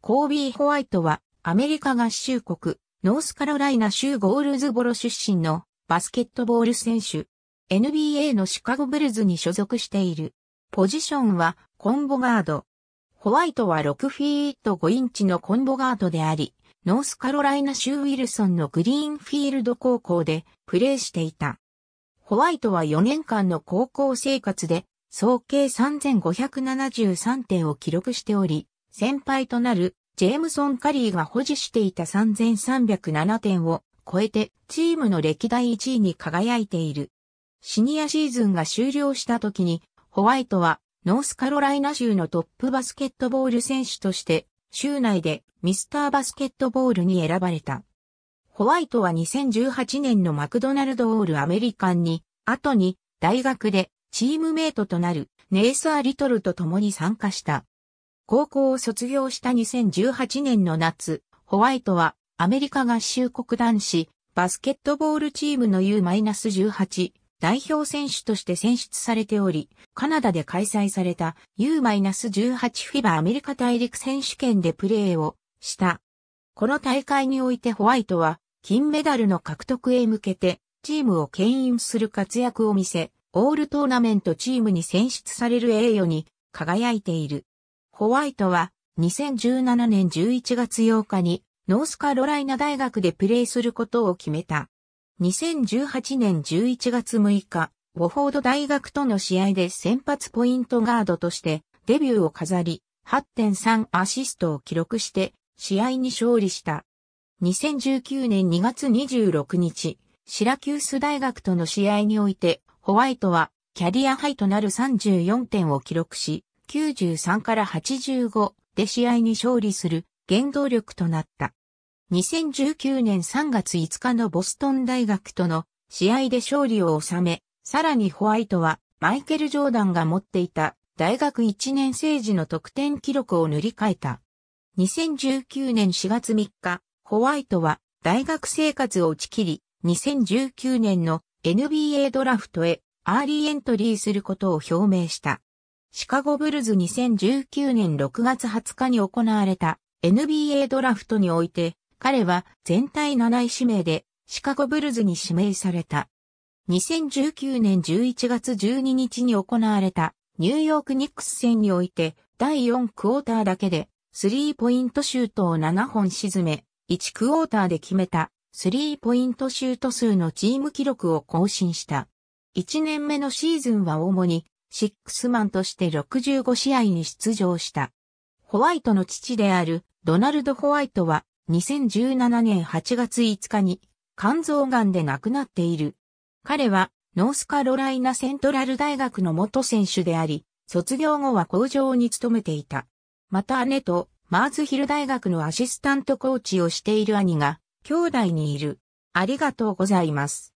コービー・ホワイトはアメリカ合衆国、ノースカロライナ州ゴールズボロ出身のバスケットボール選手。NBA のシカゴブルズに所属している。ポジションはコンボガード。ホワイトは6フィート5インチのコンボガードであり、ノースカロライナ州ウィルソンのグリーンフィールド高校でプレーしていた。ホワイトは4年間の高校生活で総計3573点を記録しており、先輩となるジェームソン・カリーが保持していた3307点を超えてチームの歴代1位に輝いている。シニアシーズンが終了した時にホワイトはノースカロライナ州のトップバスケットボール選手として州内でミスターバスケットボールに選ばれた。ホワイトは2018年のマクドナルドオールアメリカンに後に大学でチームメイトとなるネイサー・リトルと共に参加した。高校を卒業した2018年の夏、ホワイトはアメリカ合衆国男子バスケットボールチームの U-18 代表選手として選出されており、カナダで開催された U-18 フィバアメリカ大陸選手権でプレーをした。この大会においてホワイトは金メダルの獲得へ向けてチームを牽引する活躍を見せ、オールトーナメントチームに選出される栄誉に輝いている。ホワイトは2017年11月8日にノースカロライナ大学でプレーすることを決めた。2018年11月6日、ウォフォード大学との試合で先発ポイントガードとしてデビューを飾り、8.3アシストを記録して試合に勝利した。2019年2月26日、シラキュース大学との試合においてホワイトはキャリアハイとなる34点を記録し、93から85で試合に勝利する原動力となった。2019年3月5日のボストン大学との試合で勝利を収め、さらにホワイトはマイケル・ジョーダンが持っていた大学1年生時の得点記録を塗り替えた。2019年4月3日、ホワイトは大学生活を打ち切り、2019年の NBA ドラフトへアーリーエントリーすることを表明した。シカゴブルズ2019年6月20日に行われた NBA ドラフトにおいて、彼は全体7位指名でシカゴブルズに指名された。2019年11月12日に行われたニューヨークニックス戦において第4クォーターだけでスリーポイントシュートを7本沈め、1クォーターで決めたスリーポイントシュート数のチーム記録を更新した。1年目のシーズンは主にシックスマンとして65試合に出場した。ホワイトの父であるドナルド・ホワイトは2017年8月5日に肝臓癌で亡くなっている。彼はノースカロライナセントラル大学の元選手であり、卒業後は工場に勤めていた。また姉とマーズヒル大学のアシスタントコーチをしている兄が兄弟にいる。ありがとうございます。